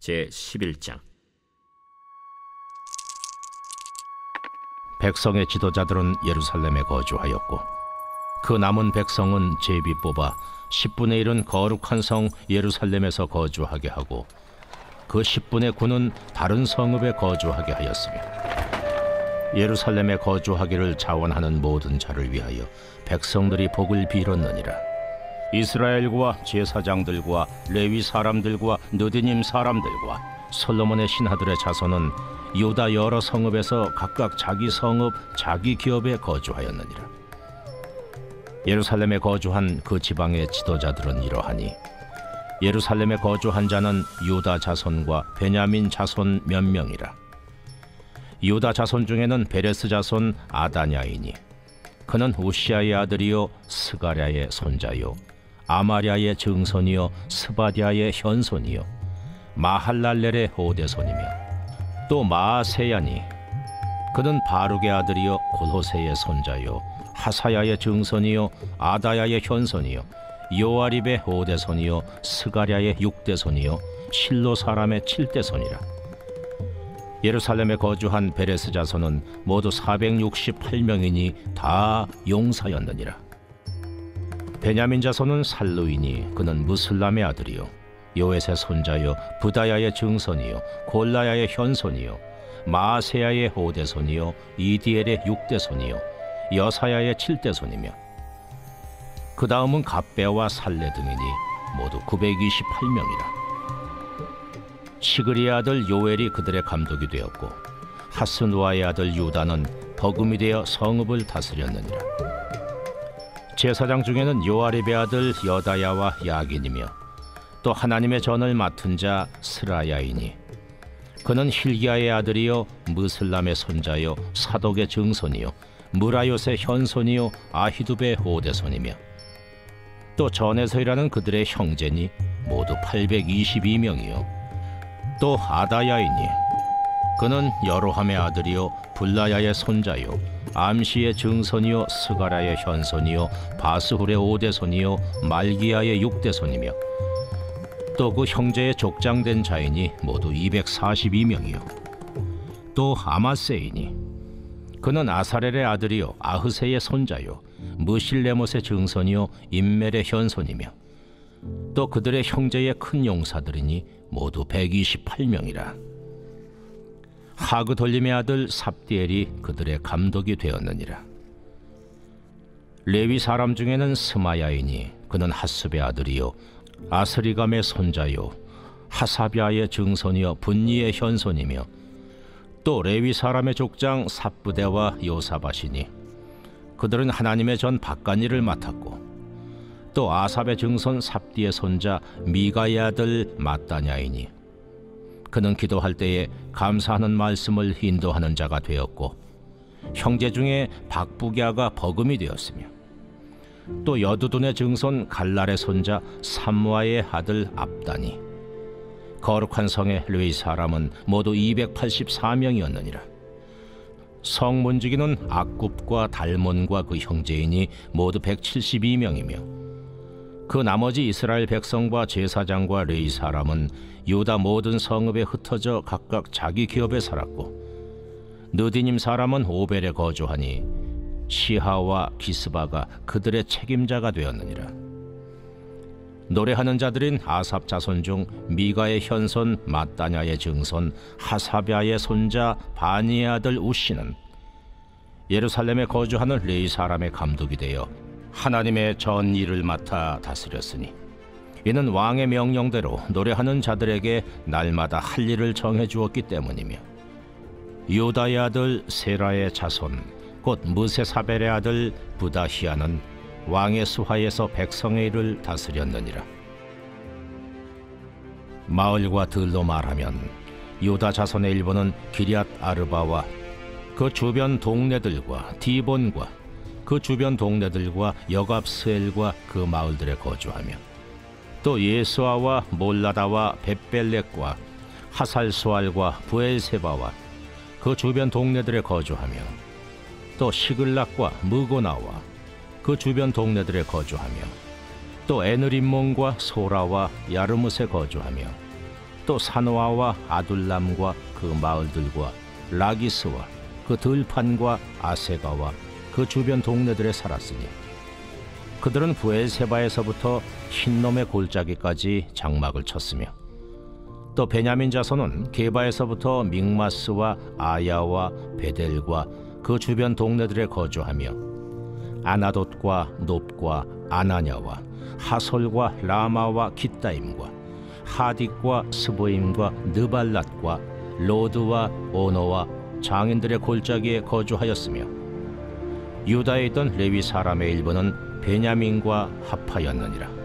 제 11장. 백성의 지도자들은 예루살렘에 거주하였고 그 남은 백성은 제비 뽑아 10분의 1은 거룩한 성 예루살렘에서 거주하게 하고 그 10분의 9는 다른 성읍에 거주하게 하였으며 예루살렘에 거주하기를 자원하는 모든 자를 위하여 백성들이 복을 빌었느니라 이스라엘과 제사장들과 레위 사람들과 느디님 사람들과 솔로몬의 신하들의 자손은 유다 여러 성읍에서 각각 자기 성읍 자기 기업에 거주하였느니라. 예루살렘에 거주한 그 지방의 지도자들은 이러하니 예루살렘에 거주한 자는 유다 자손과 베냐민 자손 몇 명이라. 유다 자손 중에는 베레스 자손 아다냐이니 그는 우시아의 아들이요 스가랴의 손자요 아마랴의 증손이요 스바디아의 현손이요 마할랄렐의 오대손이며 또 마아세야니 그는 바룩의 아들이요 골호세의 손자요 하사야의 증손이요 아다야의 현손이요 요아립의 오대손이요 스가랴의 육대손이요 실로 사람의 칠대손이라. 예루살렘에 거주한 베레스 자손은 모두 468명이니 다 용사였느니라 베냐민 자손은 살루이니 그는 무슬람의 아들이요. 요엣의 손자요 부다야의 증손이요 골라야의 현손이요 마세야의 오대손이요 이디엘의 육대손이요 여사야의 칠대손이며 그 다음은 갑배와 살레 등이니 모두 928명이라. 시그리의 아들 요엘이 그들의 감독이 되었고 하스누아의 아들 유다는 버금이 되어 성읍을 다스렸느니라 제사장 중에는 요아립의 아들 여다야와 야긴이며 또 하나님의 전을 맡은 자 스라야이니. 그는 힐기야의 아들이요 무슬람의 손자요 사독의 증손이요 무라요의 현손이요 아히두베의 호대손이며 또 전에서 일하는 그들의 형제니 모두 822명이요. 또 아다야이니 그는 여로함의 아들이요 불라야의 손자요 암시의 증손이요 스가라의 현손이요 바스훌의 오대손이요 말기야의 육대손이며 또 그 형제의 족장된 자이니 모두 242명이요. 또 아마세이니 그는 아사렐의 아들이요 아흐세의 손자요 무실레못의 증손이요 인멜의 현손이며 또 그들의 형제의 큰 용사들이니 모두 128명이라 하그 돌림의 아들 삽디엘이 그들의 감독이 되었느니라. 레위 사람 중에는 스마야이니 그는 하습의 아들이요 아스리감의 손자요 하사비아의 증손이요 분니의 현손이며 또 레위 사람의 족장 삽부대와 요사바시니 그들은 하나님의 전 박간일을 맡았고 또 아삽의 증손 삽디의 손자 미가의 아들 마따냐이니 그는 기도할 때에 감사하는 말씀을 인도하는 자가 되었고 형제 중에 박부갸가 버금이 되었으며 또 여두둔의 증손 갈랄의 손자 삼무아의 아들 압다니 거룩한 성의 르이 사람은 모두 284명이었느니라. 성 문지기는 악굽과 달몬과 그 형제이니 모두 172명이며 그 나머지 이스라엘 백성과 제사장과 레이 사람은 유다 모든 성읍에 흩어져 각각 자기 기업에 살았고 느디님 사람은 오벨에 거주하니 시하와 기스바가 그들의 책임자가 되었느니라. 노래하는 자들인 아삽 자손 중 미가의 현손 마따냐의 증손 하사비아의 손자 바니의 아들 우시는 예루살렘에 거주하는 레이 사람의 감독이 되어 하나님의 전 일을 맡아 다스렸으니 이는 왕의 명령대로 노래하는 자들에게 날마다 할 일을 정해 주었기 때문이며 유다의 아들 세라의 자손 곧 무세사벨의 아들 부다히아는 왕의 수하에서 백성의 일을 다스렸느니라. 마을과 들로 말하면 유다 자손의 일부는 기리앗 아르바와 그 주변 동네들과 디본과 그 주변 동네들과 여갑스엘과 그 마을들에 거주하며 또 예수아와 몰라다와 벳벨렉과 하살수알과 부엘세바와 그 주변 동네들에 거주하며 또 시글락과 무고나와 그 주변 동네들에 거주하며 또 에느림몬과 소라와 야르뭇에 거주하며 또 사노아와 아둘람과 그 마을들과 라기스와 그 들판과 아세가와 그 주변 동네들에 살았으니 그들은 부엘세바에서부터 흰놈의 골짜기까지 장막을 쳤으며 또 베냐민 자손은 게바에서부터 믹마스와 아야와 베델과 그 주변 동네들에 거주하며 아나돗과 높과 아나냐와 하솔과 라마와 기따임과 하딕과 스보임과 느발랏과 로드와 오노와 장인들의 골짜기에 거주하였으며 유다에 있던 레위 사람의 일부는 베냐민과 합하였느니라